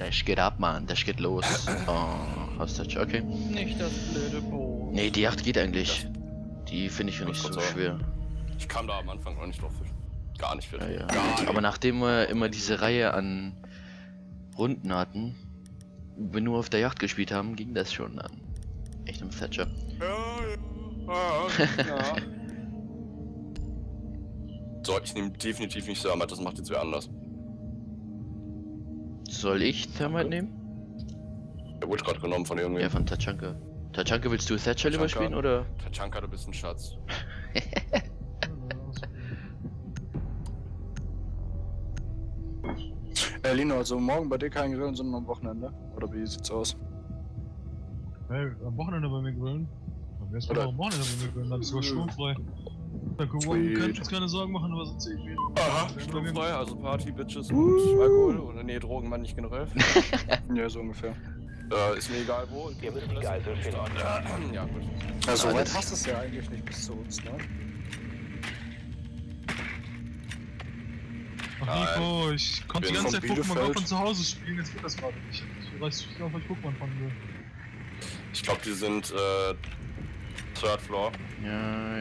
Das geht ab, Mann. Das geht los. Oh, Hostage, okay. Nicht das blöde Boot. Nee, die 8 geht eigentlich. Die finde ich ja nicht so gerade schwer. Ich kam da am Anfang noch nicht drauf. Gar nicht fit. Ja, ja. Gar. Aber nachdem wir immer diese Reihe an Runden hatten, wo wir nur auf der Yacht gespielt haben, ging das schon an. Echt im Thatcher. Ja, ja, ja. so, ich nehme definitiv nicht Thermite, das macht jetzt wer anders. Soll ich Thermite nehmen? Der wurde gerade genommen von irgendwie. Ja, von Tachanka. Tachanka, willst du Thatcher spielen oder? Tachanka, du bist ein Schatz. Äh, Lino, also morgen bei dir kein Grillen, sondern am Wochenende? Oder wie sieht's aus? Hey, am Wochenende bei mir grillen. Dann wärst du Oder- auch am Wochenende bei mir grillen, dann bist du sturmfrei. Da können wir uns keine Sorgen machen, aber sonst irgendwie. Aha, sturmfrei, also Party, Bitches und Alkohol. Oder nee, Drogen man nicht generell. Ja, so ungefähr. äh, ist mir egal wo. Wir müssen die Geisel finden. Ja, gut. Also, weit das- hast es ja eigentlich nicht bis zu uns, ne? Ach Nico, ich konnte die ganze Zeit Pokémon Go von zu Hause spielen, jetzt geht das gerade nicht. Ich weiß nicht, auf was ich Pokémon fangen will. Ich glaube, die sind äh, Third Floor. Ja,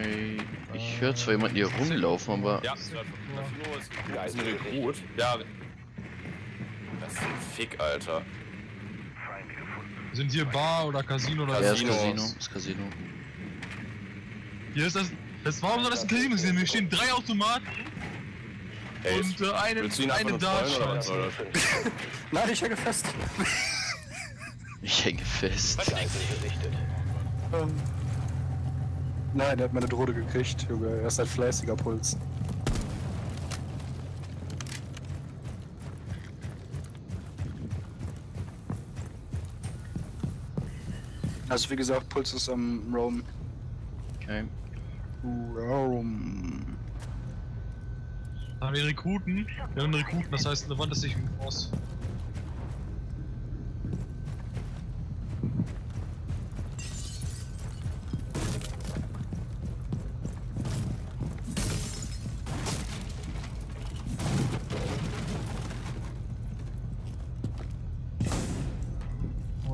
ich höre zwar jemanden hier rumlaufen, aber Ja, Third Floor. Casino ist das ist ein Rekrut. Ja. Das ist ein Fick, Alter. Sind hier Bar oder Casino oder ja, das Casinos. Casino. Das Casino. Hier ist das. das warum soll das ein Casino sein? Hier stehen drei Automaten Ey, und äh, eine, willst du ihn einfach eine was das? Nein, ich hänge fest. Ich hänge fest. Geisel gesichtet. Ähm, Nein, der hat meine Drohne gekriegt, Junge. Er ist ein fleißiger Puls. Also wie gesagt, Puls ist am Roam. Okay. Roam. Haben wir Rekruten? Wir haben einen Rekruten, das heißt, eine Wand ist nicht im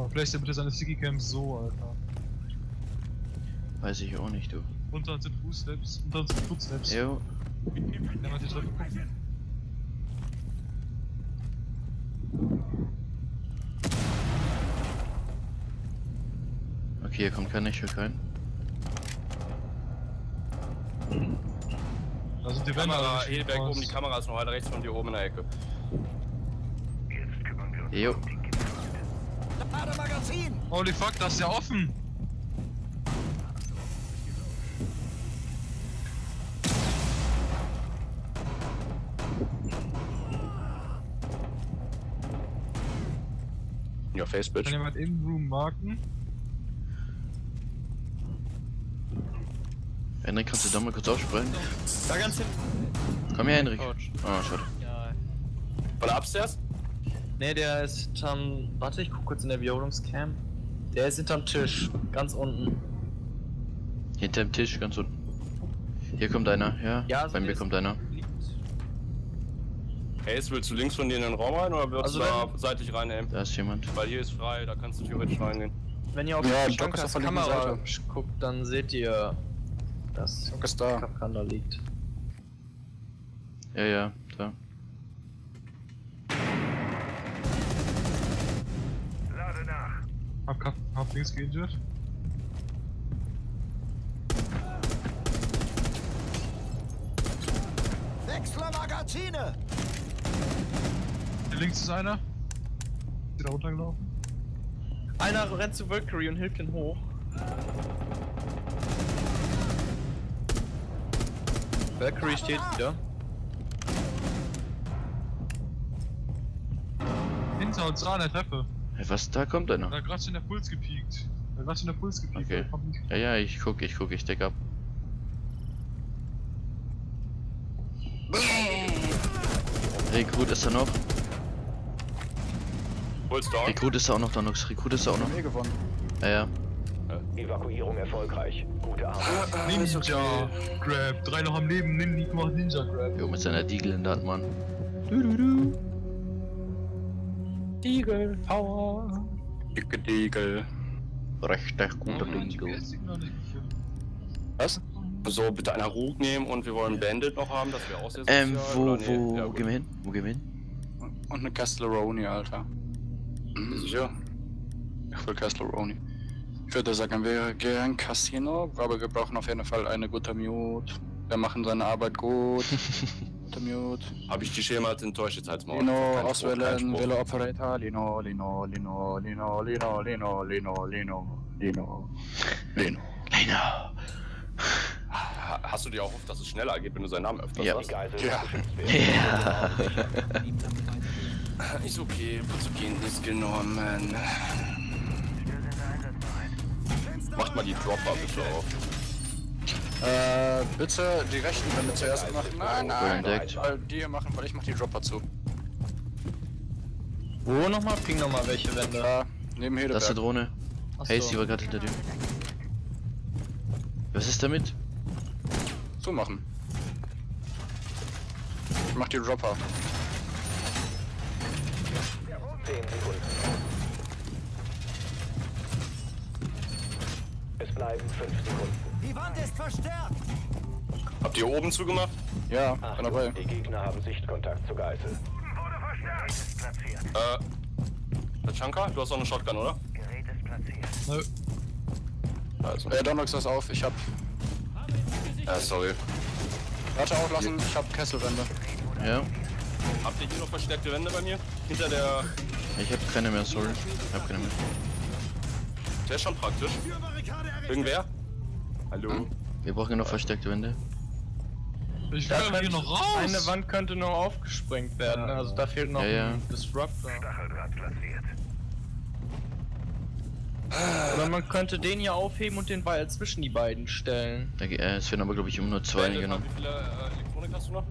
Aber vielleicht bitte seine Sticky Cam so, Alter. Weiß ich auch nicht, du. Unter uns sind Fußsteps, unter uns sind Footsteps. Jo. Der hat die Treppe. Okay, hier kommt keiner, ich höre keinen. Da sind die. Kamera, raus. oben, die Kamera ist noch weiter rechts von dir oben in der Ecke. Jo. Holy fuck, das ist ja offen! Ja, Face, Bitch. Kann jemand im Room marken? Henrik, kannst du da mal kurz aufsprechen? Da ganz hinten. Komm her, Henrik. Ah, schade. Ja. Der Upstairs? Ne, der ist hinterm. Warte, ich guck kurz in der Wiederholungscam. Der ist hinterm Tisch, ganz unten. Hinterm Tisch, ganz unten. Hier kommt einer, ja. Ja, also Bei mir kommt einer. Ace, willst du links von dir in den Raum rein oder willst Also du da seitlich rein, ey? Da ist jemand. Weil hier ist frei, da kannst du theoretisch reingehen. Wenn ihr auf Ja, die Stockers Kamera guckt, dann seht ihr, dass ist da. Kapkan da liegt. Ja, ja, da. Hab, hab, hab links geinjured. Wechsler Magazine! Hier links ist einer. Ist wieder runtergelaufen. Einer rennt zu Valkyrie und hilft ihn hoch. Valkyrie steht wieder. Hinter uns da an der Treppe. Hey, was? Da kommt einer. Da hat gerade schon der Puls gepiekt. Da hat gerade schon der Puls gepiekt. Okay. Ja, ja, ich guck, ich guck, ich deck ab. Rekrut ist da noch. Rekrut ist da auch noch, da noch. Rekrut ist da auch noch. gewonnen. Ja, ja. Evakuierung erfolgreich. Gute Arbeit. Ninja Grab. Drei noch am Leben. Nin Nico macht Ninja Grab. Jo, mit seiner Diegel in der Hand, Mann. Du, du, du. Diegel, Power. Dicke Bingo. GPS-Signal nicht gefunden? Was? So, bitte einer Rug nehmen und wir wollen Bandit noch haben, das wäre auch sehr Ähm, wo, nee? wo Ja, gut. gehen wir hin? Wo gehen wir hin? Und eine Castleroni, Alter. Sicher? Ich will Castleroni. Ich würde sagen, wir gehen Casino, aber wir brauchen auf jeden Fall eine gute Mute. Wir machen seine Arbeit gut. Mute. Habe ich die Schema als enttäuscht jetzt als Maul? Lino auswählen. Velo Operator, Lino, Lino, Lino, Lino, Lino, Lino, Lino, Lino, Lino, Lino. Ha- Hast du dir auch oft, dass es schneller geht, wenn du seinen Namen öfters Ja. Geisel Ja. Ja. sagst? Ist okay, Protogen ist genommen. Macht mal die Dropper bitte auf. Äh, bitte die rechten Wände zuerst machen. Nein, nein, weil die hier machen, weil ich mach die Dropper zu. Wo nochmal? Ping nochmal welche Wände. Da, neben Das ist eine Hedeberg. Drohne. Achso. Hasty war gerade hinter dir. Was ist damit? Zumachen. Ich mach die Dropper. 10 Sekunden. Es bleiben 5 Sekunden. Die Wand ist verstärkt. Habt ihr oben zugemacht? Ja, bin Achtung, dabei. die Gegner haben Sichtkontakt zur Geisel. Äh. Tachanka, du hast auch eine Shotgun, oder? Nö. Also. Äh, Donnox das auf, ich hab. Äh, sorry. Warte auch lassen, ich hab Kesselwände. Ja. Habt ihr hier noch verstärkte Wände bei mir? Hinter der. Ich habe keine mehr, sorry. Ich habe keine mehr. Der ist schon praktisch. Irgendwer? Hallo? Wir brauchen noch versteckte Wände. Ich Da will hier noch raus! Eine Wand könnte noch aufgesprengt werden, Ja. also da fehlt noch Ja, ja. ein Disruptor. Oder man könnte den hier aufheben und den Ball zwischen die beiden stellen. Da, äh, es werden aber glaube ich immer nur zwei genommen. Wie viele äh, Elektronik hast du noch?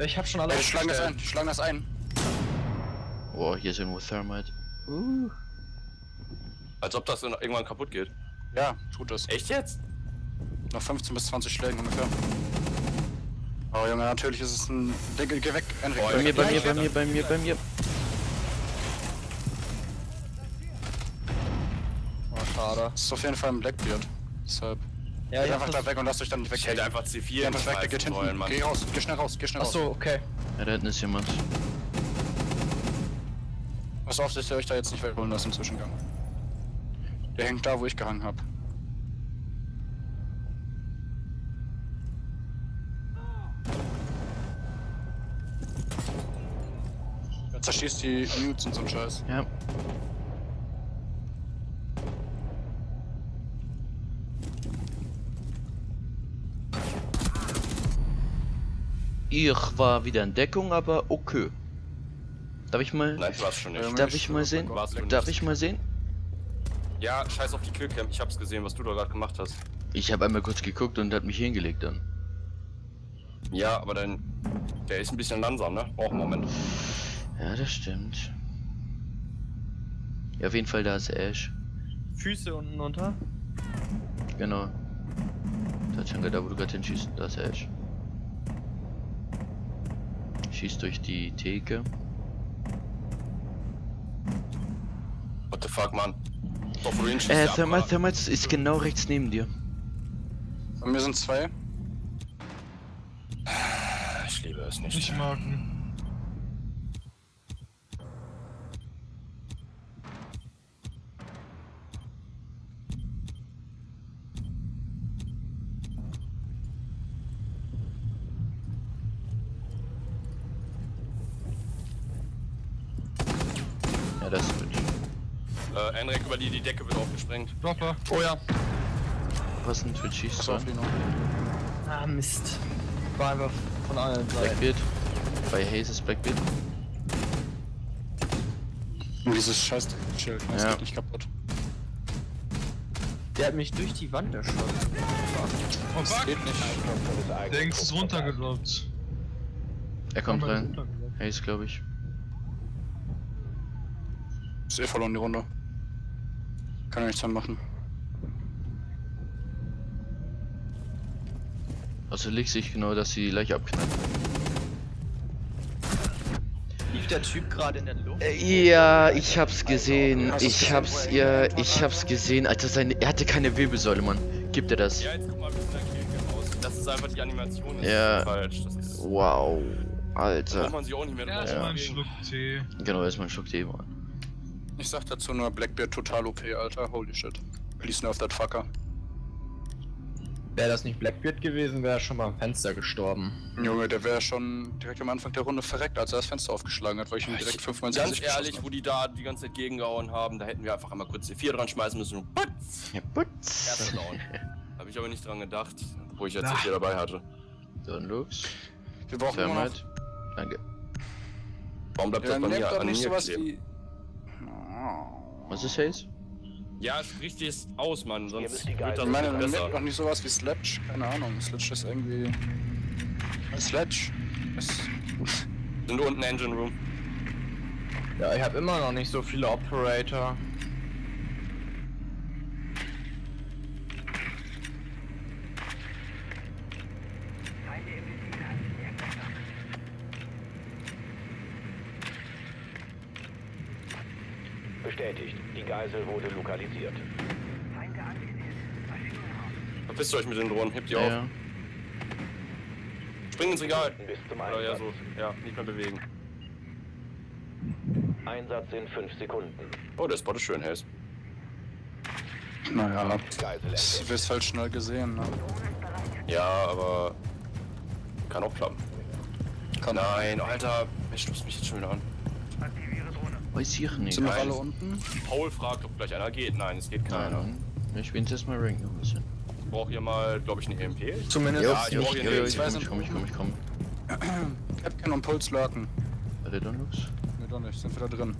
Ich hab schon alle die schlagen das ein, schlagen das ein. Oh, hier ist irgendwo Thermite. Als ob das irgendwann kaputt geht. Ja, tut es. Echt jetzt? Noch 15 bis 20 Schlägen ungefähr. Oh Junge, natürlich ist es ein. Digga, geh weg, Enric. Oh, Bei mir, bei mir, bei mir, bei mir, bei mir. Oh, schade. Das ist auf jeden Fall ein Blackbeard. Deshalb. Ja, Geht ich einfach da weg und lasst euch dann nicht weg. Ich hätte einfach C4 Geh einfach weg, der geht hinten. sollen, Mann. Geh raus, geh schnell raus, geh schnell raus. Achso, okay. Ja, da hinten ist jemand. Pass auf, dass ihr euch da jetzt nicht wegholen lasst im Zwischengang. Der hängt da, wo ich gehangen hab. Er zerschießt die Mutes und so ein Scheiß. Ja. Ich war wieder in Deckung, aber okay. Darf ich mal, Nein, du warst schon nicht. Darf ich mal sehen? Darf ich mal sehen? Ja, scheiß auf die Killcam. Ich hab's gesehen, was du da gerade gemacht hast. Ich habe einmal kurz geguckt und hat mich hingelegt dann. Ja, aber dein. Der ist ein bisschen langsam, ne? Braucht einen Moment. Ja, das stimmt. Ja, auf jeden Fall, da ist Ash. Füße unten unter. Genau. Tatschanga, da wo du gerade hinschießt, da ist Ash. Schießt durch die Theke. What the fuck, Mann? Auf ist Äh, der Thermite, Apparat. Thermite ist genau rechts neben dir. Bei mir sind zwei. Ich liebe es nicht. Ich mag ihn. Ja, das ist Twitch. Äh, Enrik über die, die Decke wird aufgesprengt. Dropper. Oh ja. Was schießt Pass zwar. auf. Ah, Mist. War einfach von allen Seiten. Blackbeard. Bei Haze ist Blackbeard. Und dieses scheiß Schild, das Ja. geht nicht kaputt. Der hat mich durch die Wand erschossen. Oh Das fuck! geht nicht. Denkst ist runtergedroppt. Er kommt rein. Haze, glaube ich. Ist eh verloren die Runde. Kann ja nichts mehr machen. Also liegt sich genau, dass sie gleich abknallen. Schwebt der Typ gerade in der Luft? Äh, Ja, ich hab's gesehen. Ich hab's, ja, ich hab's gesehen. Alter, seine, er hatte keine Wirbelsäule, Mann. Gibt er das? Ja, jetzt guck mal, wie der aussieht. Das ist einfach die Animation. Das Ja. ist falsch. Das ist. Wow. Da Alter. braucht man sich auch nicht mehr drauf Erstmal einen. Schluck Tee. Genau, erstmal ein Schluck Tee, Mann. Ich sag dazu nur Blackbeard total OP, Alter. Holy shit. Please nerf that fucker. Wäre das nicht Blackbeard gewesen, wäre er schon mal am Fenster gestorben. Junge, der wäre schon direkt am Anfang der Runde verreckt, als er das Fenster aufgeschlagen hat, weil ich ihn direkt fünfmal ins Ganz Gesicht ehrlich, geschossen wo die da die ganze Zeit gegengehauen haben, da hätten wir einfach einmal kurz C4 dran schmeißen müssen und putz! Ja, putz. Erster Down. Hab ich aber nicht dran gedacht, wo ich jetzt Na. C4 dabei hatte. Dann Lux. Wir brauchen. Thermite. Danke. Warum bleibt Ja, das bei mir doch an nicht mir sowas kleben? wie... Oh. Was ist Haze? Ja, sprich dir es aus, Mann, sonst wird das Ich meine, nicht nehmt besser. doch nicht sowas wie Sledge. Keine Ahnung, Sledge ist irgendwie... Sledge. Ist... Sind unten Engine Room. Ja, ich habe immer noch nicht so viele Operator. Bestätigt. Die Geisel wurde lokalisiert. Verpisst euch mit den Drohnen, hebt die Ja, auf. ja. Springt ins Regal. Bis zum Oder ja, Einsatz. so. Ja, nicht mehr bewegen. Einsatz in 5 Sekunden. Oh, der Spot ist schön, Haze. Naja, Geisel das wirst halt schnell gesehen, ne? Ja, aber kann auch klappen. Kann Nein, Alter, wer stupst mich jetzt schon wieder an? Weiß ich nicht. Sind noch Nein. alle unten? Paul fragt, ob gleich einer geht. Nein, es geht keiner. Nein. Ich bin jetzt mal Rank noch ein bisschen. Ich brauche hier mal, glaube ich, eine EMP. Zumindest. Ja, ich brauche hier ich, eine ich, weiß ich komm, ich komm, ich komm. Capcan und Puls lurken. Warte, dann Lux. Ne, doch nicht, sind wieder drin.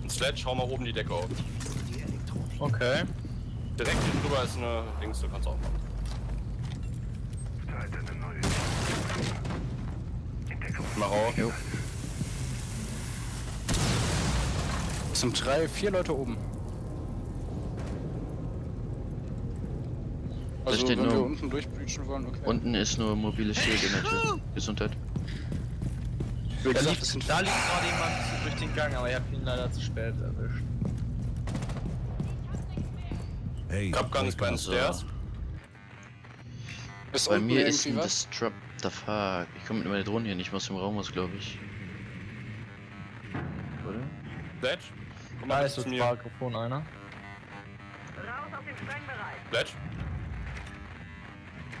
Ein Sledge, hau mal oben die Decke auf. Okay. Direkt hier drüber ist eine Dings, du kannst auch machen. Mach auf. Jo. Es sind drei, vier Leute oben. Also steht wenn nur- wir unten durchbreachen wollen, okay. Unten ist nur mobiles Schild in der Tür. Gesundheit. wie Da liegt, gerade jemand durch den Gang, aber ich habe ihn leider zu spät erwischt. Hey, Kapkan ist bei So. Stairs. ist Bei mir ist ein was? Disrupt. The fuck. Ich komme mit meiner Drohne hier nicht mehr aus dem Raum aus, glaube ich. Oder? Sledge. Komm Da mal ist das. Mikrofon einer. Sledge.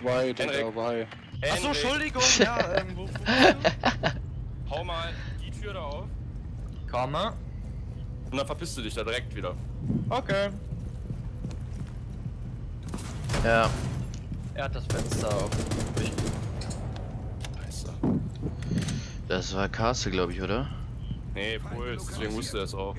Why, Digga, why? Achso, Entschuldigung, ja, ähm, wo, wo Hau mal die Tür da auf. Komme. Und dann verpisst du dich da direkt wieder. Okay. Ja. Er hat das Fenster auf. Ich, Scheiße. Das war Castle, glaube ich, oder? Nee, Puls, deswegen wusste er es auch.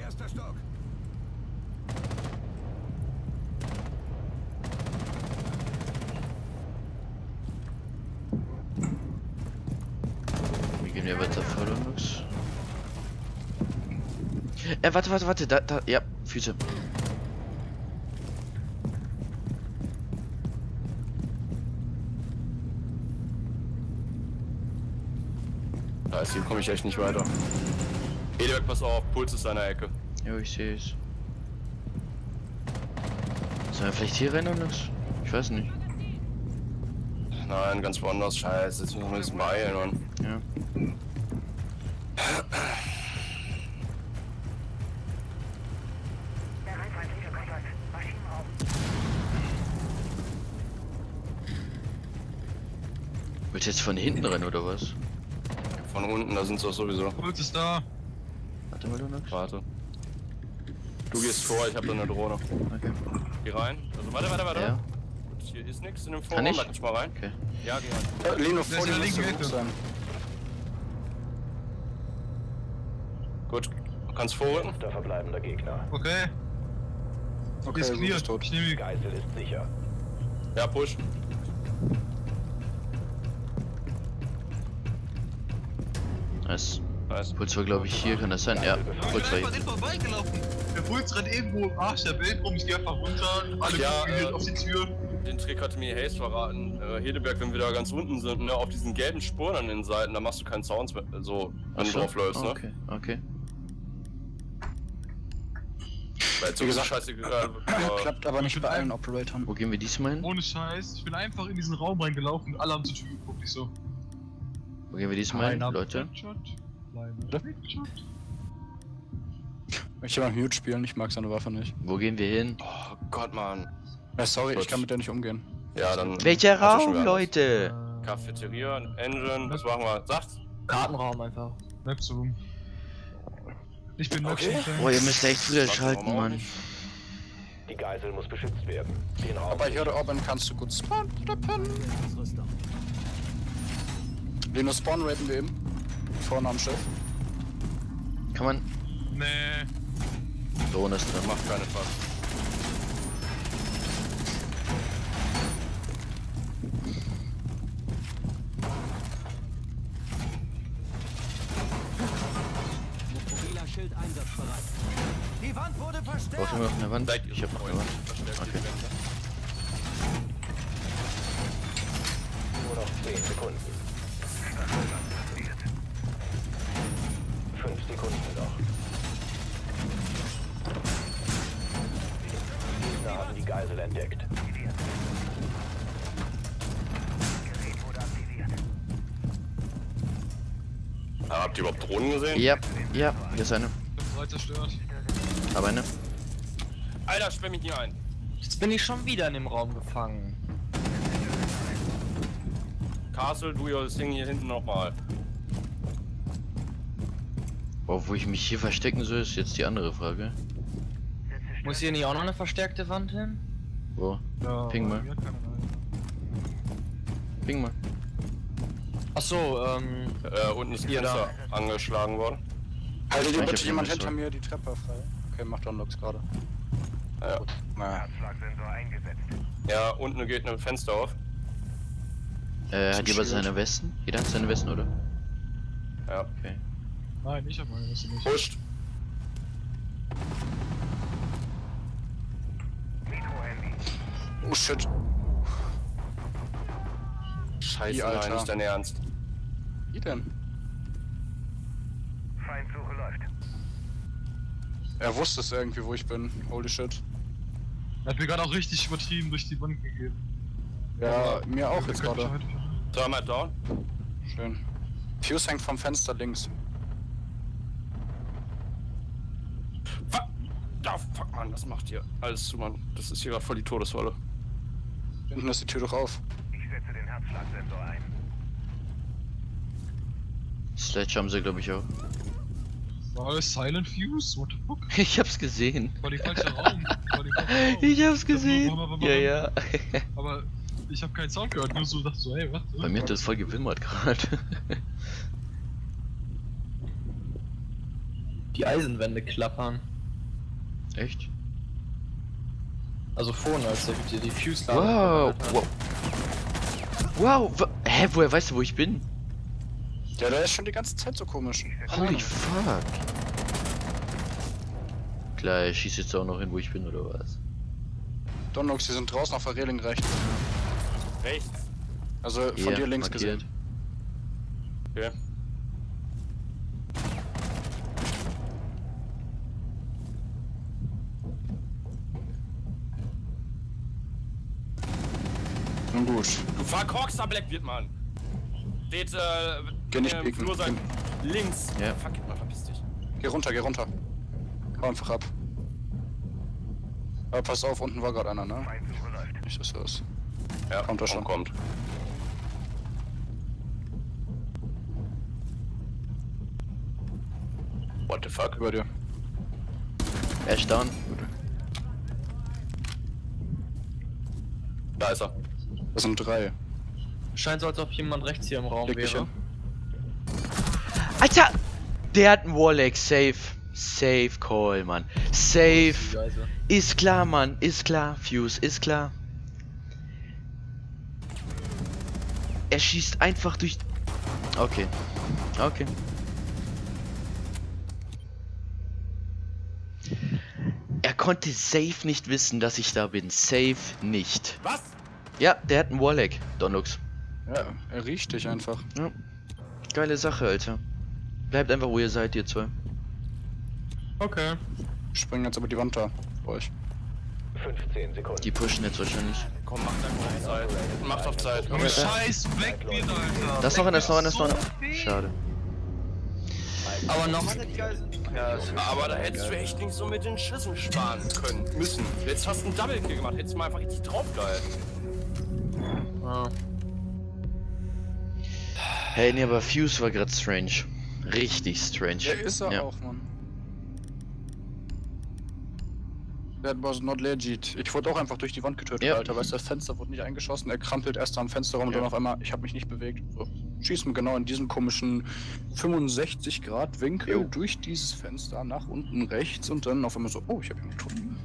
Wie gehen wir weiter vor, Lux? Äh, warte, warte, warte. Da, da. Ja, Füße. Da ist hier komme ich echt nicht weiter. Edelberg, pass auf, Puls ist seiner Ecke. Jo, ich sehe es. Sollen wir vielleicht hier rennen, Lux? Ich weiß nicht. Nein, ganz woanders. Scheiße, jetzt müssen wir uns beeilen, Mann. Ja. Willst du jetzt von hinten rennen oder was? Von unten, da sind sie doch sowieso. Puls ist da. Warte mal, Lux. Warte. Du gehst vor, ich hab da eine Drohne. Okay. Geh rein. Also warte, warte, warte. Ja. Gut, hier ist nichts in dem Kann Vorraum, ich? kannst du mal rein. Okay. Ja, geh rein. Äh, Leno, ist vor dir der linken sein. Gut, du kannst vorrücken. Fünfter verbleibender Gegner. Okay. Okay, ist du clear. bist tot. Ich nehme die. Geisel ist sicher. Ja, push. Nice. Nice. Puls war, glaube ich, hier. Kann das sein? Ja. Puls war Ich bin hier. Der Puls rennt irgendwo im Arsch der Welt rum. Ich geh einfach runter. Alle Ja, gucken äh, auf die Tür. den Trick hatte mir Haze verraten. Äh, Hedeberg, wenn wir da ganz unten sind, ne, auf diesen gelben Spuren an den Seiten, da machst du keinen Sounds mehr, so, wenn du so, drauf läufst, ne? Okay, okay. Weil so gesagt, scheißegal. Klappt aber nicht bei allen Operatoren. Wo gehen wir diesmal hin? Ohne Scheiß, ich bin einfach in diesen Raum reingelaufen und alle haben zur Tür geguckt. Ich so. Wo gehen wir diesmal hin, Leute? Headshot, Bitte? Headshot. Möchte mal Mute spielen, ich mag seine Waffe nicht. Wo gehen wir hin? Oh Gott, Mann. Ja, sorry, Gut. ich kann mit der nicht umgehen. Ja, dann. Welcher Raum. Leute? Äh, Cafeteria, Engine, was machen wir? Sagt's? Kartenraum einfach. Neptun. Ich bin Okay. Boah, ihr müsst echt früher schalten, Mann. Die Geisel muss beschützt werden. Den Raum Aber ich höre, Orban kannst du gut spawnen oder pennen. Linus Spawn raten wir eben. Vorne am Schiff. Kann man. Nee. Drohne ist drin. Macht keine Spaß. Mobiler Schild einsatzbereit. Die Wand wurde verstärkt. Braucht ihr noch eine Wand? Ich hab noch eine Wand. Okay. Habt ihr überhaupt Drohnen gesehen? Ja, ja, hier ist eine. Drei zerstört. Aber eine. Alter, sperr mich hier ein. Jetzt bin ich schon wieder in dem Raum gefangen. Castle, do your thing hier hinten nochmal. Boah, wo ich mich hier verstecken soll, ist jetzt die andere Frage. Muss hier nicht auch noch eine verstärkte Wand hin? Wo? Ja, Ping mal. Ping mal. Achso, ähm. Äh, unten ist Hier, Fenster angeschlagen worden. Haltet ihr Ich bitte jemand hinter mir die Treppe frei? Okay, macht Unlocks gerade. Ja. Na, Ja, unten geht ein Fenster auf. Äh, hat jemand seine Westen? Jeder hat seine Westen, oder? Ja. Okay. Nein, ich hab meine Weste nicht. Pusht. oh shit. Scheiße, Alter? nein, nicht dein Ernst. Wie denn? Er wusste es irgendwie, wo ich bin. Holy shit. Er hat mir gerade auch richtig übertrieben durch die Wand gegeben. Ja, mir auch jetzt gerade. Dreimal down. Schön. Fuse hängt vom Fenster links. Fuck. Oh, fuck, Mann, das macht hier alles zu, Mann. Das ist hier gerade voll die Todesfalle. Hinten ist die Tür doch auf. Sledge haben sie, glaube ich, auch. War das Silent Fuse? What the fuck? Ich hab's gesehen. War die falsche Raum. War die falsche Raum. Ich hab's gesehen. Ja, ja. Aber ich hab keinen Sound gehört, nur so dachte so, hey, was? Bei mir hat das voll gewimmert gerade. Die Eisenwände klappern. Echt? Also vorne, als der die, die Fuse Wow, wow. Wow, hä, woher weißt du, wo ich bin? Ja, der ist schon die ganze Zeit so komisch. Holy fuck. Klar, er schießt jetzt auch noch hin, wo ich bin, oder was? Donnox, die sind draußen auf der Reling rechts. Rechts. Also von Hier, dir links markiert. gesehen. Okay. Nun gut. Du verkorkst da Blackbeard, Mann. Steht, äh, Geh nicht im pieken. Flur sein. Links. Ja. Fuck it, mal verpiss dich. Geh runter, geh runter. Hau einfach ab. Aber pass auf, unten war gerade einer, ne? Nicht, dass das. Ja, Kommt er schon. Kommt. What the fuck? Über dir. Er ist down. Da ist er. Das sind drei. Scheint so, als ob jemand rechts hier im Raum Leg dich wäre. Alter! Der hat einen Warlag, safe. Safe Call, Mann. Safe. Ist klar, Mann. Ist klar. Fuse, ist klar. Er schießt einfach durch. Okay. Okay. Er konnte safe nicht wissen, dass ich da bin. Safe nicht. Was? Ja, der hat einen Warlag, Donlux. Ja, er riecht dich einfach. Geile Sache, Alter. Bleibt einfach, wo ihr seid, ihr zwei. Okay. Springen jetzt über die Wand da. Bei euch. 15 Sekunden. Die pushen jetzt wahrscheinlich. Komm, mach einfach auf Zeit. Macht auf Zeit. Junge, scheiß Blackbeard, Alter. Das noch einer, das noch einer, das noch. So weh. Schade. Aber noch. Ja, aber da hättest du echt nicht so mit den Schüssen sparen können. Müssen. Jetzt hast du einen Double Kill gemacht. Hättest du mal einfach richtig draufgehalten. Ah. Hey, nee, aber Fuse war grad strange. Richtig strange. Ja, ist er Ja. auch, Mann. That was not legit. Ich wurde auch einfach durch die Wand getötet, Ja. Alter. Weißt du, das Fenster wurde nicht eingeschossen. Er krampelt erst am Fenster rum und Ja. dann auf einmal, ich habe mich nicht bewegt. So. Schießt mir genau in diesem komischen 65 Grad Winkel Jo. durch dieses Fenster nach unten rechts und dann auf einmal so, oh, ich habe ihn getroffen.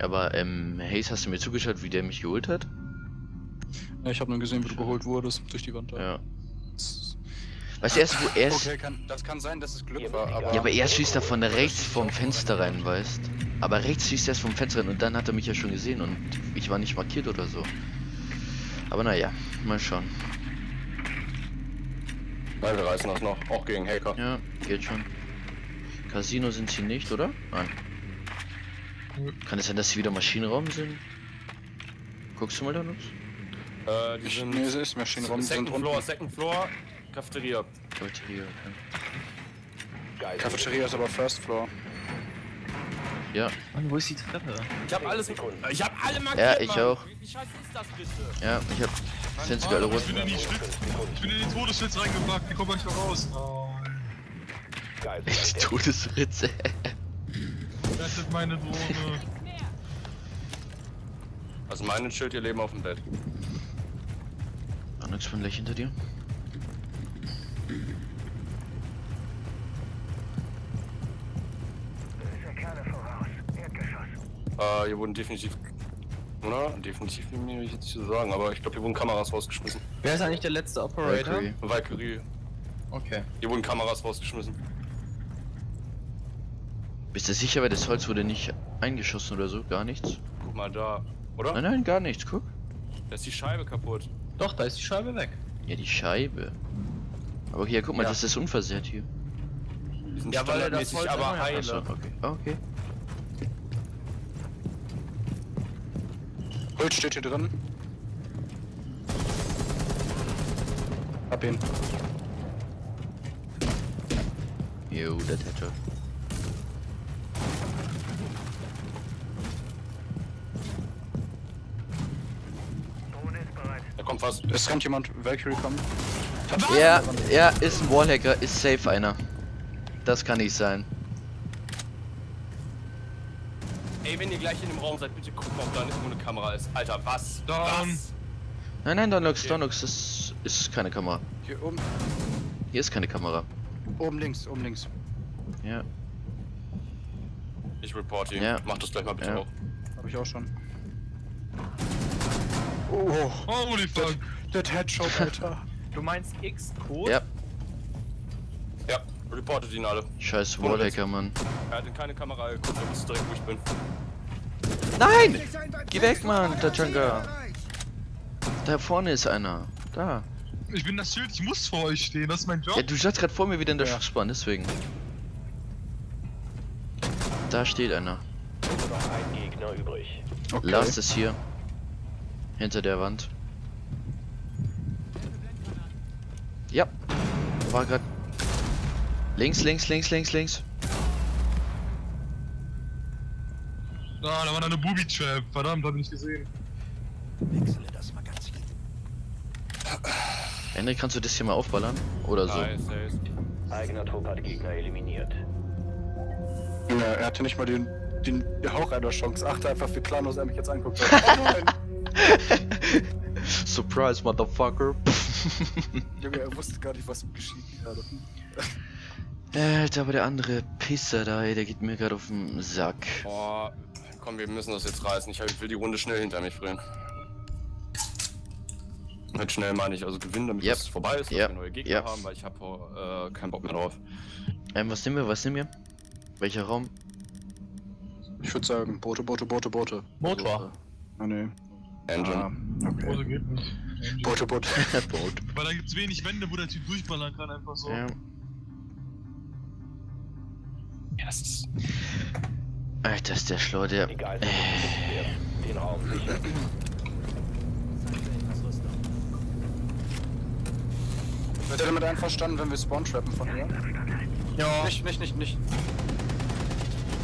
Aber, ähm, Hayes, hast du mir zugeschaut, wie der mich geholt hat? Ja, ich habe nur gesehen, wie du geholt wurdest durch die Wand. da. Ja. Weißt du, erst, wo er Okay, kann, das kann sein, dass es Glück war, aber... Ja, aber er schießt da von rechts vom Fenster rein, weißt Aber rechts schießt er erst vom Fenster rein und dann hat er mich ja schon gesehen und ich war nicht markiert oder so. Aber naja, mal schauen. Nein, wir reißen das noch. Auch gegen Hacker. Ja, geht schon. Casino sind sie nicht, oder? Nein. Kann es sein, dass sie wieder Maschinenraum sind? Guckst du mal da noch? Äh, die Ich, sind. nee, es ist Maschinenraum, die sind Second Floor, unten. Second Floor, Cafeteria. Cafeteria, okay. Cafeteria ist aber First Floor. Ja, Mann, wo ist die Treppe? Ich hab alles. Ich hab alle markiert. Ja, ich auch. Wie, wie scheiße ist das bitte? ja, ich hab. Sind sogar alle ich bin in die Schlitz, ich bin in die Todesschlitz reingepackt, die kommen nicht mehr raus. Geisel Die. Todesritze. Rettet meine Drohne. Also meine Schild, ihr Leben auf dem Bett. Nix von gleich hinter dir? Äh, hier wurden definitiv. Oder? Definitiv will ich jetzt nicht so sagen, aber ich glaube, hier wurden Kameras rausgeschmissen. Wer ist eigentlich der letzte Operator? Valkyrie. Valkyrie. Okay. Hier wurden Kameras rausgeschmissen. Bist du sicher, weil das Holz wurde nicht eingeschossen oder so? Gar nichts? Guck mal da. Oder? Nein, nein, gar nichts, guck. Da ist die Scheibe kaputt. Doch, da ist die Scheibe weg. Ja, die Scheibe. Aber hier, guck mal, Ja. das ist unversehrt hier. Ja, weil er das Holz aber hat. heile. Achso, okay. Ah, okay. Holz steht hier drin. Hab ihn. Jo, der Täter. Was. Es kann jemand Valkyrie kommen. Ja, ja, ist ein Wallhacker, ist safe einer. Das kann nicht sein. Ey, wenn ihr gleich in dem Raum seid, bitte guckt mal, ob da irgendwo eine Kamera ist. Alter, was? Down. Was? Nein, nein, Donlux, Okay. Donlux, das ist keine Kamera. Hier oben. Hier ist keine Kamera. Oben links, oben links. Ja. Ich report ihn. Ja. Mach das gleich mal bitte Ja. auch. Hab ich auch schon. Oh, Holy fuck. das Headshot, Alter. Du meinst X-Code? Ja, Ja, reportet ihn alle. scheiß Wallhacker, Mann. Er hat in keine Kamera geguckt, er wusste direkt, wo ich bin. Nein! Geh weg, Mann, Tachanka. Da vorne ist einer. Da. Ich bin das Schild, ich muss vor euch stehen, das ist mein Job. Ja, du standst gerade vor mir wieder in der Ja. Schussbahn, deswegen. Da steht einer. Nur noch ein Gegner übrig. Okay. Last ist hier. Hinter der Wand. Ja. War grad. Links, links, links, links, links. Ah, da war da eine Booby-Trap. Verdammt, hab ich nicht gesehen. Henrik, kannst du das hier mal aufballern? Oder so? Nice, nice. Eigener Trupp hat Gegner eliminiert. Ja, er hatte nicht mal den, den Hauch einer Chance. Achte einfach, wie planlos er mich jetzt anguckt. hat. Oh nein! Surprise, Motherfucker. Junge, er wusste gar nicht, was ihm geschieht gerade. Alter, aber der andere Pisser da, ey, der geht mir gerade auf den Sack. Boah, komm, wir müssen das jetzt reißen. Ich will die Runde schnell hinter mich bringen. Mit schnell meine ich also gewinnen, damit Yep. es vorbei ist, dass Yep. wir neue Gegner Yep. haben, weil ich habe äh, keinen Bock mehr drauf. Ähm, was nehmen wir, was nehmen wir? Welcher Raum? Ich würde sagen, Boote, Boote, Boote, Boote. Motor. Ah, nee. Engine. Ah, okay. Oder geht nicht. Boote, Boote. Boot. Weil da gibt's wenig Wände, wo der Typ durchballern kann, einfach so. Ja. Ja, das ist. Alter, ist der schlau, der. Werden. Den Raum sichern. Wird ihr damit einverstanden, wenn wir Spawn-trappen von hier? Ja. Nicht, nicht, nicht, nicht.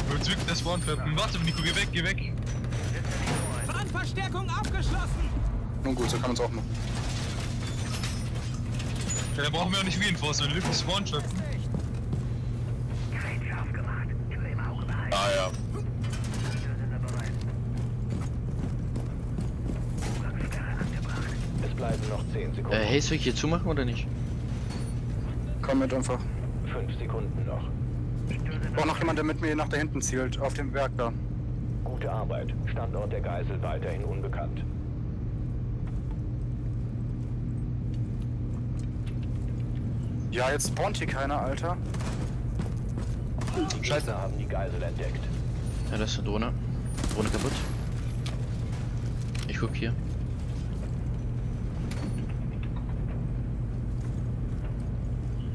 Wir wirklich das Spawn treffen. Warte, Nico, geh weg, geh weg. Brandverstärkung aufgeschlossen! Nun gut, so kann man es auch machen. Ja, da brauchen wir auch nicht reinforcen, wenn wir wirklich Spawn treffen. Ah ja. Es bleiben noch 10 Sekunden. Äh, Haze, soll ich hier zumachen oder nicht? Komm mit einfach. 5 Sekunden noch. Braucht noch jemand, der mit mir nach da hinten zielt, auf dem Berg da. Gute Arbeit. Standort der Geisel weiterhin unbekannt. Ja, jetzt spawnt hier keiner, Alter. Die Gegner haben die Geisel entdeckt. Ja, das ist eine Drohne. Drohne kaputt. Ich guck hier.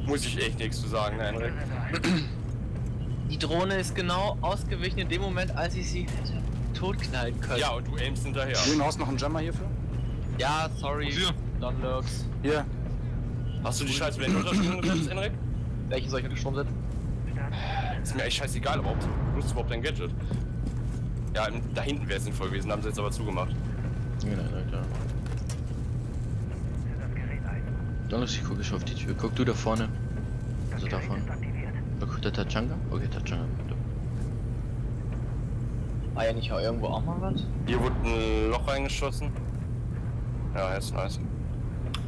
Muss ich echt nichts zu sagen, Henrik. Die Drohne ist genau ausgewichen in dem Moment, als ich sie hätte totknallen können. Ja, und du aimst hinterher. Green, hast du noch einen Jammer hierfür? Ja, sorry. Wofür? Don Lurks. Hier. Hast du die scheiß Wände unterschrieben gesetzt, Henrik? Welche soll ich unterstrom setzen? Ist mir echt scheißegal überhaupt. Nutzt überhaupt dein Gadget. Ja, da hinten wäre es sinnvoll gewesen, haben sie jetzt aber zugemacht. Genau, Alter. Dann lass ich gucke ich auf die Tür. Guck du da vorne. Also da vorne. Guckt der Tachanga? Okay, Tachanga. War ja nicht auch irgendwo auch mal was? Hier wurde ein Loch reingeschossen. Ja, ist nice.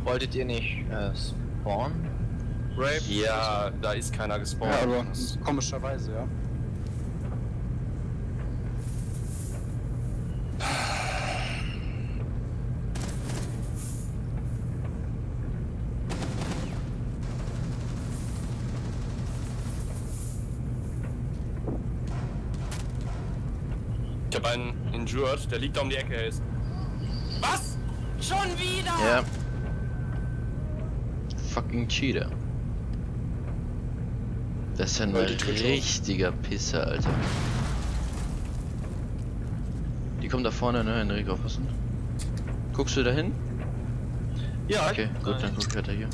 Wolltet ihr nicht äh, Spawn? Rape? Ja, da ist keiner gespawnt. Ja, aber komischerweise, ja. Injured, der liegt da um die Ecke, Haze. Was? Schon wieder? Ja. Fucking Cheater. Das ist ja ein Twitch auch- richtiger Pisser, Alter. Die kommt da vorne, ne? Henrik, aufpassen. Guckst du da hin? Ja, Okay, gut, dann guck ich weiter hier.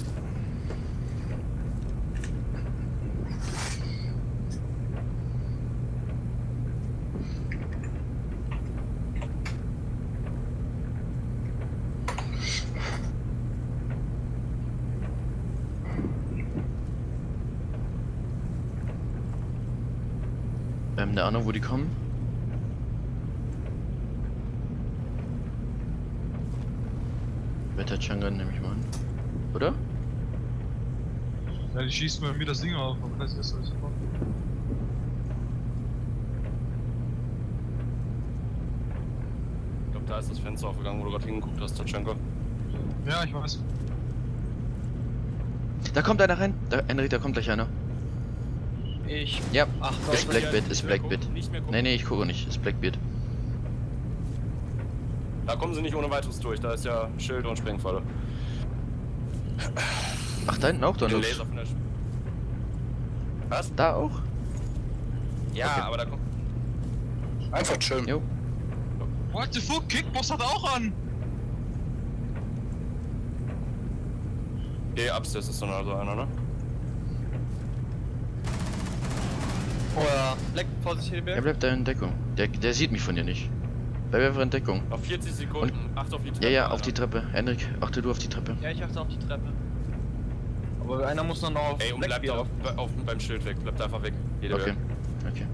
Ähm, eine Ahnung, wo die kommen? Wetterchanga nehme ich mal an. Oder? Ja, die schießen mir mir das Ding auf, aber das ist alles super. Ich glaube, da ist das Fenster aufgegangen, wo du gerade hingeguckt hast, Tatschenko. Ja, ich weiß. Da kommt einer rein. Da, Henrik, da kommt gleich einer. Ich. Ja, Ach, ist Gott. Blackbeard, ist Nicht mehr Blackbeard. Nee, nee, ich gucke nicht, ist Blackbeard. Da kommen sie nicht ohne weiteres durch, da ist ja Schild und Sprengfalle. Ach, da hinten auch Donald. Laser von der Sch Was? Da auch? Ja, Okay. aber da kommt. Einfach chillen. Jo. What the fuck? Kickbox hat auch an! Okay, upstairs ist dann also einer, ne? Oh ja. Black, Vorsicht, Er Hilberg. bleibt da in Deckung. Der, der sieht mich von dir nicht. Bleib einfach in Deckung. Auf 40 Sekunden. Acht auf die Treppe. Ja, ja, Alter. auf die Treppe. Henrik, achte du auf die Treppe. Ja, ich achte auf die Treppe. Aber einer muss noch auf Ey, und bleib da auf, auf, beim Schild weg. Bleib da einfach weg. Jeder Okay. weg. Okay.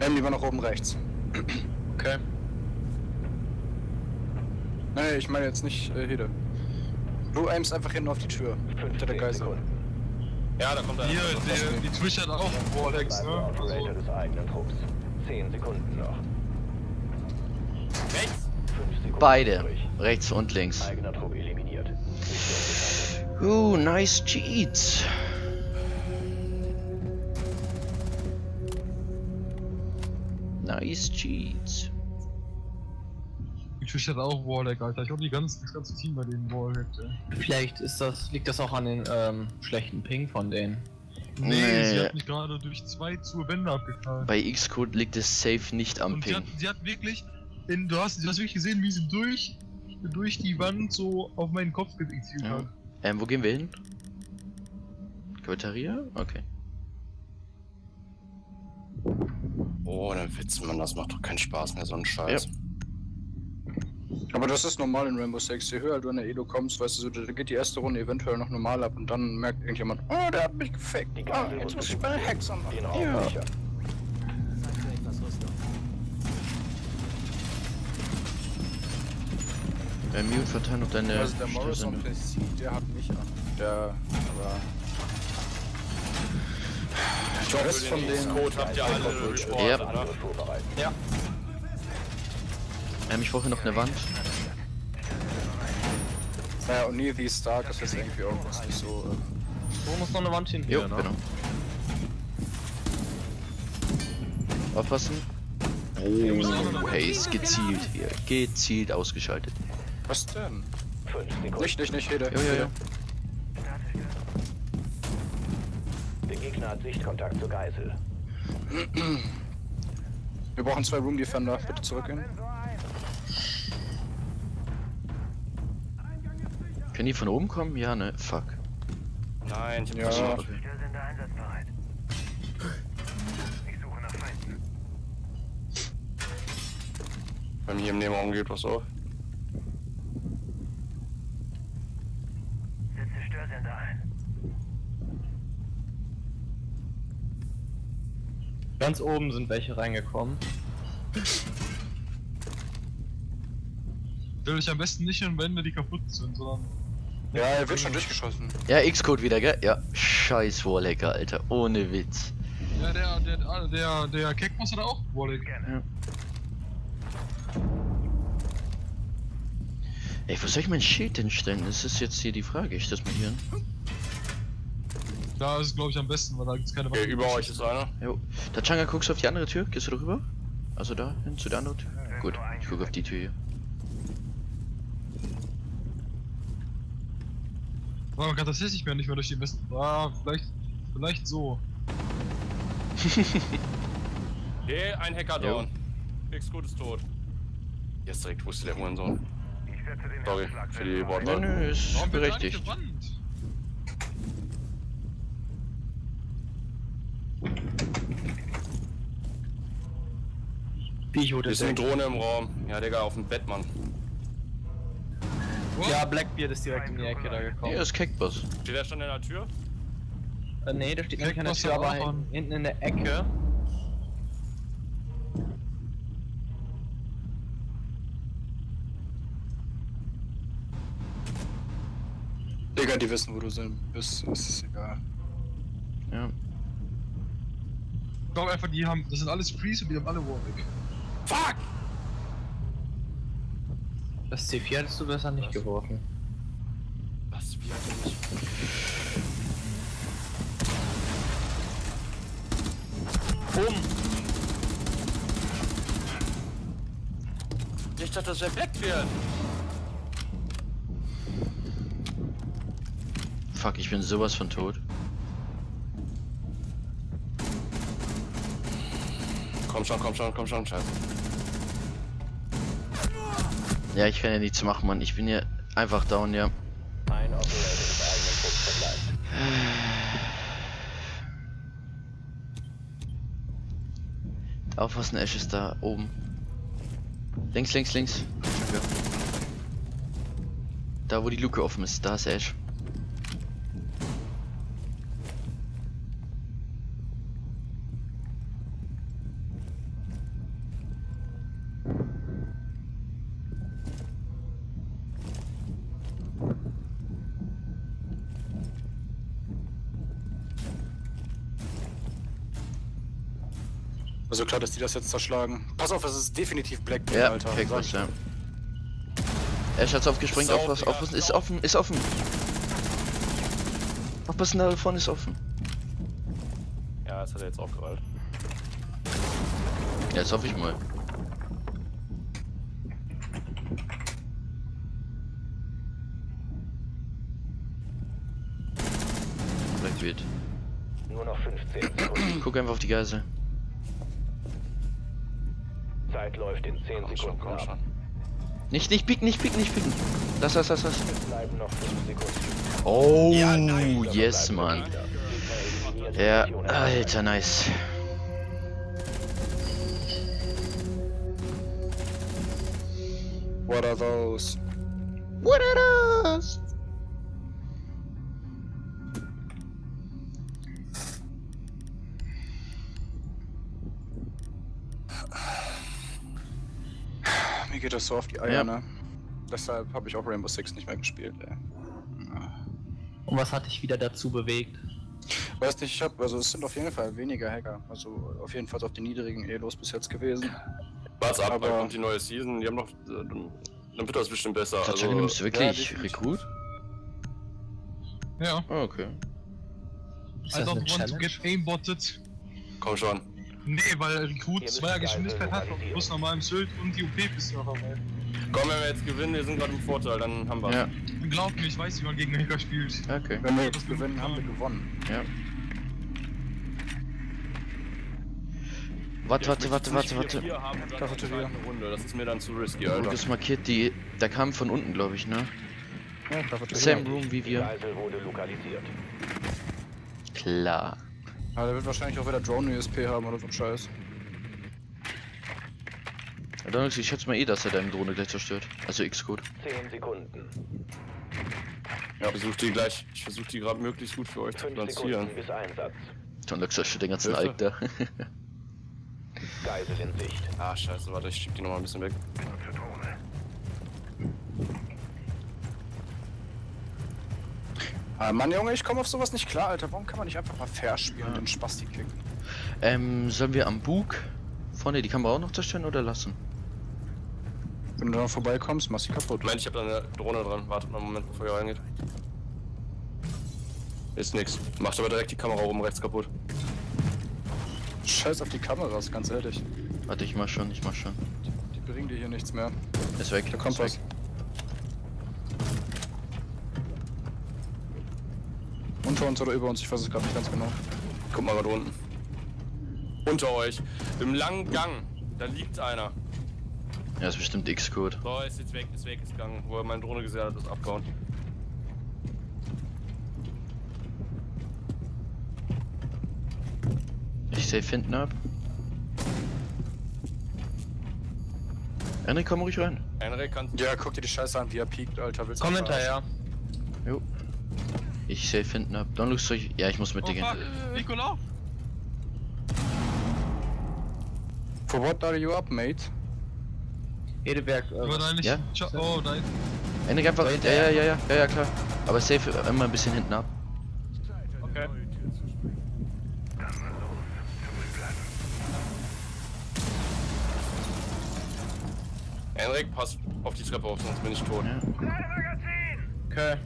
Ähm, lieber nach oben rechts. Okay. Nee, ich meine jetzt nicht äh, Hede. Du aimst einfach hinten auf die Tür. Hinter der 15 Geisel. Sekunden. Ja, da kommt er. Hier, der, die Twitch hat auch Warlex, ne? Also, des eigenen Trupps. 10 Sekunden noch. Rechts! 5 Sekunden Beide. Rechts und links. Eigener Trupp eliminiert. Uh, nice cheats. Nice cheats. Ich Fisch hat auch Warlock, Alter. Ich glaube, die ganze, das ganze Team bei denen Warlock, ey. Vielleicht ist das, liegt das auch an den ähm, schlechten Ping von denen. Nee, sie Nee. hat mich gerade durch zwei zur Wände abgeknallt. Bei Xcode liegt es safe nicht am Und sie Ping. hat, sie hat wirklich, in, du, hast, du hast wirklich gesehen, wie sie durch, durch die Wand so auf meinen Kopf gezielt Ja. hat. Ähm, wo gehen wir hin? Cafeteria? Okay. Oh, dann witzen man, das macht doch keinen Spaß mehr, so ein Scheiß. Aber das ist normal in Rainbow Six. Je höher du in der Elo kommst, weißt du, so, da geht die erste Runde eventuell noch normal ab und dann merkt irgendjemand, oh, der hat mich gefickt. Ah, Geisel jetzt muss ich meine werden. Hex anmachen. Den Raum Ja. Rüstung. Äh, Mute verteilen auf deine Also der Morris ne? PC, der hat mich an. Der, aber... Der Rest von denen... Code habt ihr alle reportet, Ja. ne? Ähm, ich brauche noch eine Wand. Naja, und Neithy Stark ist jetzt irgendwie auch was nicht so... ähm, Wo muss noch eine Wand hin Jo, hier, ne? genau. Aufpassen. Oh, hey, ist gezielt hier. Gezielt ausgeschaltet. Was denn? Nicht, nicht, nicht, Hede. Jo, jo, jo. Der Gegner hat Sichtkontakt zur Geisel. Wir brauchen zwei Room Defender. Bitte zurückgehen. Können die von oben kommen? Ja, ne? Fuck. Nein, ich hab Ja. verstanden. Okay. Bei mir im Nebenraum geht was auf. Ganz oben sind welche reingekommen. Stell dich am besten nicht an Wände, die kaputt sind, sondern. Ja, er wird schon durchgeschossen. Ja, Xcode wieder, gell? Ja. Scheiß Warlecker, Alter. Ohne Witz. Ja, der, der, der, der Keckboss hat auch Warlock. Ey, wo soll ich mein Schild hinstellen? Das ist jetzt hier die Frage. Ich das mal hier. Da ist es, glaube ich, am besten, weil da gibt's keine Okay, über euch ist einer. Jo. Tachanga, guckst du auf die andere Tür? Gehst du rüber? Also da, hin zu der anderen Tür? Gut, ich gucke auf die Tür hier. Aber man kann tatsächlich mehr nicht mehr durch die Westen. Ah, vielleicht, vielleicht so. Okay, ein Hacker down. X-Code ist tot. Jetzt direkt wusste der Hurensohn. Sorry für die Nö, Wortwahl. nö, ist Warum berechtigt. ich wurde Ist eine Drohne im Raum. Ja, Digga, auf dem Bett, Mann. Ja, Blackbeard ist direkt in die Ecke da gekommen. Hier ist Keckboss. Steht der schon in der Tür? Äh, nee, der steht nicht an der Tür, aber hin- hinten in der Ecke. Digga, die wissen, wo du sind. Bist, es ist egal. Ja. Ich glaube einfach, die haben. Das sind alles Freeze und die haben alle Warwick. Fuck! Das C4 hättest du besser nicht geworfen. Was? Wie hat er mich? Bumm! Ich dachte, das wäre Blackbeard. Fuck, ich bin sowas von tot. Komm schon, komm schon, komm schon, scheiße. Ja, ich kann ja nichts machen, Mann. Ich bin hier einfach down, ja. Ein Operator des eigenen Trupps verbleibt. Aufpassen, Ash ist da oben. Links, links, links. Da, wo die Luke offen ist, da ist Ash. Dass die das jetzt zerschlagen. Pass auf, es ist definitiv Blackbeard, Ja, Alter. Sag ja. Ash hat's aufgespringt, Ist auf, aufpassen, Digga, aufpassen, ist ist offen, ist offen. Ach, was denn da vorne ist offen? Ja, das hat er jetzt auch gewollt. Ja, jetzt hoffe ich mal. Wird. Nur noch 15 Sekunden. Guck einfach auf die Geisel. Läuft in 10 Komm schon, Sekunden komm ab. schon. Nicht, nicht pieken, nicht pieken, nicht pieken. Lass, lass, lass, lass. Es bleiben noch 5 Sekunden. Oh, Dieser yes, verbleibende Mann. Ja, alter, nice. What are those? What are those? Mir geht das so auf die Eier, Ja. ne? Deshalb habe ich auch Rainbow Six nicht mehr gespielt, ey. Und was hat dich wieder dazu bewegt? Weiß nicht, ich hab, also es sind auf jeden Fall weniger Hacker. Also auf jeden Fall auf den niedrigen Elos bis jetzt gewesen. Warte ab, Aber- dann kommt die neue Season. Die haben noch. äh, Dann wird das bestimmt besser. Tatsache, Also, nimmst du wirklich definitiv. Rekrut? Ja. Oh, okay. Ist I das don't eine want to Challenge? get aimbotted. komm schon. Nee, weil zweier die Geisel Geschwindigkeit hat und lokalisieren. plus normalem Schild und die OP bist du noch dabei. Komm, wenn wir jetzt gewinnen, wir sind gerade im Vorteil, dann haben wir Ja, Glaub mir, ich weiß, wie man gegen Hacker spielt. okay. Wenn wir jetzt gewinnen, haben wir gewonnen. Ja. Warte, warte, warte, warte, warte. Runde. Das ist mir dann zu risky, Alter. ist markiert, die. Der kam von unten, glaube ich, ne? Ja. Same room wie Die wir. Wurde. Klar. Aber der wird wahrscheinlich auch wieder Drone-USP haben oder so ein Scheiß. Ja, Donald, ich schätze mal eh, dass er deine Drohne gleich zerstört. Also X-Code. 10 Sekunden. Ja, versuch die gleich. Ich versuche die gerade möglichst gut für euch zu 5 platzieren. Bis Einsatz. Donald zerstört den ganzen. Alk da. Geisel in Sicht. Ah, scheiße, warte, ich schieb die nochmal ein bisschen weg. Ah, Mann, Junge, ich komme auf sowas nicht klar, Alter. Warum kann man nicht einfach mal fair spielen und den Spasti kicken? ähm, sollen wir am Bug vorne die Kamera auch noch zerstören oder lassen? Wenn du da vorbeikommst, machst du die kaputt. Moment, ich hab da eine Drohne dran. Wartet mal einen Moment, bevor ihr reingeht. Ist nix. Macht aber direkt die Kamera oben rechts kaputt. Scheiß auf die Kameras, ganz ehrlich. Warte, ich mach schon, ich mach schon. Die bringen dir hier nichts mehr. Ist weg. Da kommt ist was. weg. Unter uns oder über uns, ich weiß es gerade nicht ganz genau. Guck mal gerade unten. Unter euch. Im langen Gang. Da liegt einer. Ja, ist bestimmt X-Code. So, ist jetzt weg, ist weg, ist gegangen. Wo er meine Drohne gesehen hat, ist abgehauen. Ich safe hinten ab. Henrik, komm ruhig rein. Henrik, kannst Ja, guck dir die Scheiße an, wie er piekt, Alter. Willst du Komm hinterher. Jo. Ich safe hinten ab. Don soll ich. Ja, ich muss mit Oh dir gehen. fuck, Nicola! For what are you up, mate? Edeberg, äh, Über was- deine Ja? Oh, dein. Henrik einfach. Ja, ja, ja, ja, ja, ja, klar. Aber safe immer ein bisschen hinten ab. Okay. Henrik, pass auf die Treppe auf, sonst bin ich tot. Ja. Okay.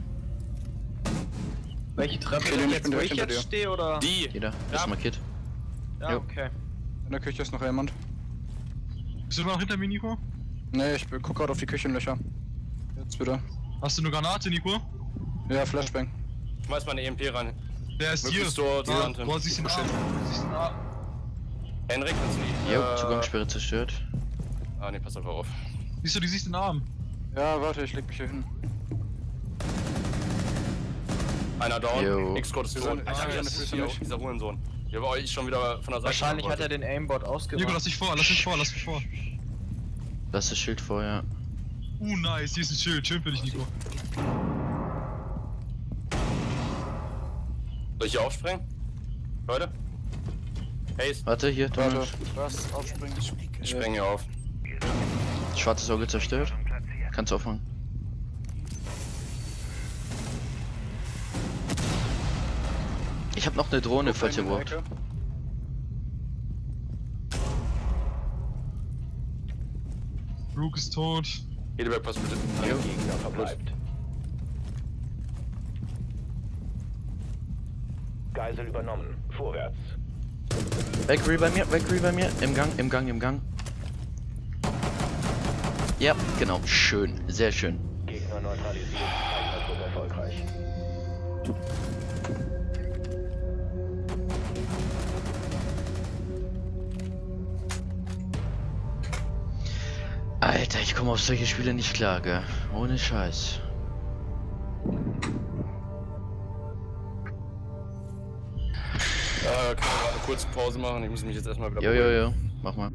Welche Treppe? Okay, jetzt, bin wo ich jetzt dir. stehe oder? Die! Jeder. Das ist markiert. Ja, Jo. okay. In der Küche ist noch jemand. Bist du noch hinter mir, Nico? Nee, ich guck gerade auf die Küchenlöcher. Jetzt wieder. Hast du eine Granate, Nico? Ja, Flashbang. Schmeiß mal eine EMP rein. Der ist hier. Möglichst dort, Da, Sante. boah, siehst du den Arm. Siehst du den Arm. Henrik, kannst du die. Jo, äh, Zugangssperre zerstört. Ah, ne, pass einfach auf. Siehst du, die siehst den Arm. Ja, warte, ich leg mich hier hin. Einer down. X-Code ist sind- Alter, sind hier nicht. auch dieser Hurensohn. Der war euch schon wieder von der Seite. Wahrscheinlich hat er den Aimbot ausgemacht. Nico, lass dich vor, lass dich vor, lass dich vor. Lass das Schild vor, ja. Uh, nice, hier ist ein Schild. Schön für dich, Nico. Soll ich hier aufspringen? Leute? Haze, Warte, hier, Warte, was? Aufspringen. ich spring hier auf. Schwarzes Auge zerstört. Kannst du Ich hab noch eine Drohne, falls ihr. Ecke. Rook ist tot. Hedeberg, pass bitte. Ein Gegner verbleibt. Geisel übernommen. Vorwärts. Valkyrie bei mir, Valkyrie bei mir. Im Gang, im Gang, im Gang. Ja, genau. Schön. Sehr schön. Gegner neutralisiert. Alter, ich komme auf solche Spiele nicht klar, gell? Ohne Scheiß. Können wir mal eine kurze Pause machen? Ich muss mich jetzt erstmal wieder Jo, jo, jo. Mach mal.